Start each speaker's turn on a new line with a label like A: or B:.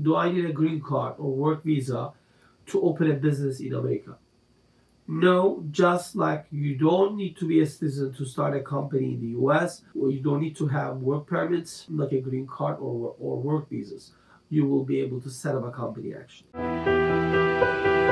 A: do I need a green card or work visa to open a business in America? No, just like you don't need to be a citizen to start a company in the US, or you don't need to have work permits like a green card or, or work visas. You will be able to set up a company actually.